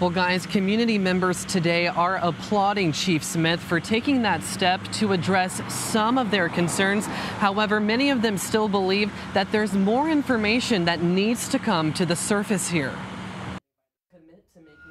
Well, guys, community members today are applauding Chief Smith for taking that step to address some of their concerns. However, many of them still believe that there's more information that needs to come to the surface here.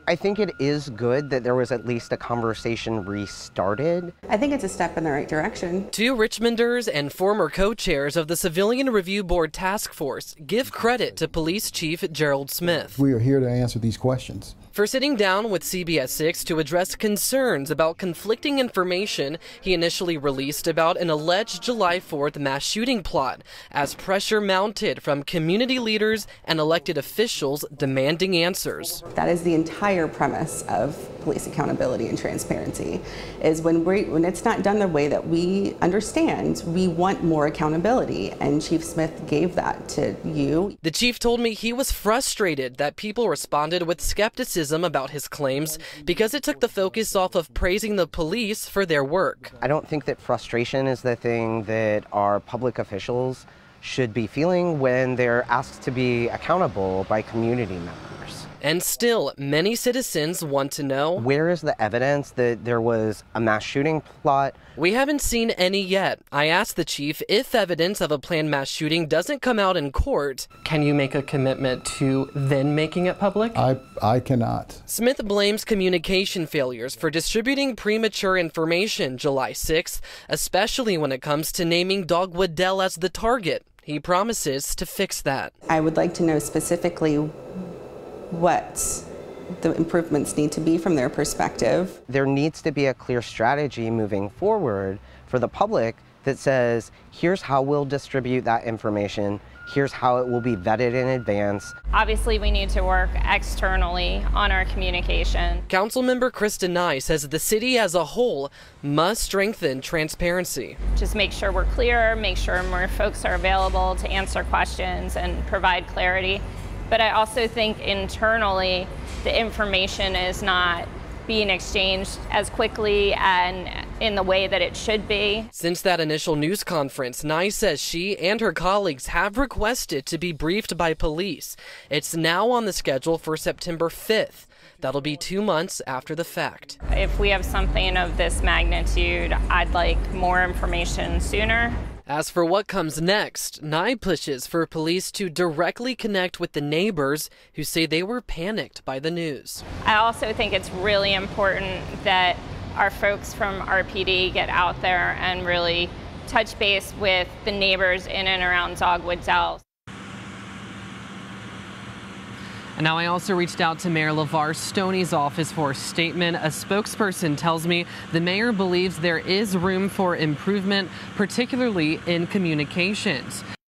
I think it is good that there was at least a conversation restarted. I think it's a step in the right direction. Two Richmonders and former co chairs of the Civilian Review Board Task Force give credit to Police Chief Gerald Smith. We are here to answer these questions for sitting down with CBS 6 to address concerns about conflicting information he initially released about an alleged July 4th mass shooting plot, as pressure mounted from community leaders and elected officials demanding answers. That is the entire premise of police accountability and transparency, is when, we when it's not done the way that we understand, we want more accountability, and Chief Smith gave that to you. The chief told me he was frustrated that people responded with skepticism about his claims because it took the focus off of praising the police for their work. I don't think that frustration is the thing that our public officials should be feeling when they're asked to be accountable by community members. And still, many citizens want to know where is the evidence that there was a mass shooting plot? We haven't seen any yet. I asked the chief if evidence of a planned mass shooting doesn't come out in court, can you make a commitment to then making it public? I, I cannot. Smith blames communication failures for distributing premature information July 6th, especially when it comes to naming Dogwood Dell as the target. He promises to fix that. I would like to know specifically what the improvements need to be from their perspective. There needs to be a clear strategy moving forward for the public that says, here's how we'll distribute that information, here's how it will be vetted in advance. Obviously, we need to work externally on our communication. Councilmember Kristen Nye says the city as a whole must strengthen transparency. Just make sure we're clear, make sure more folks are available to answer questions and provide clarity. But I also think internally, the information is not being exchanged as quickly and in the way that it should be. Since that initial news conference, Nye says she and her colleagues have requested to be briefed by police. It's now on the schedule for September 5th. That'll be two months after the fact. If we have something of this magnitude, I'd like more information sooner. As for what comes next, Nye pushes for police to directly connect with the neighbors who say they were panicked by the news. I also think it's really important that our folks from RPD get out there and really touch base with the neighbors in and around Dogwood Dell. And now I also reached out to Mayor LeVar Stoney's office for a statement. A spokesperson tells me the mayor believes there is room for improvement, particularly in communications.